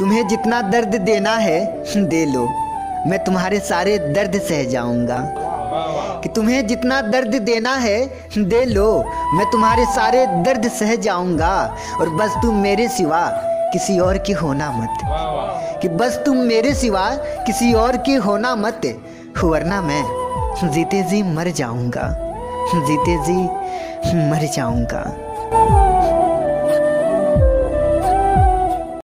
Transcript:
तुम्हें जितना दर्द देना है, दे लो। मैं तुम्हारे सारे दर्द सह जाऊँगा। कि तुम्हें जितना दर्द देना है, दे लो। मैं तुम्हारे सारे दर्द सह जाऊँगा। और बस तुम मेरे सिवा किसी और की होना मत। कि बस तुम मेरे सिवा किसी और की होना मत। वरना मैं जीते जी मर जाऊँगा। जीते जी मर जाऊँगा।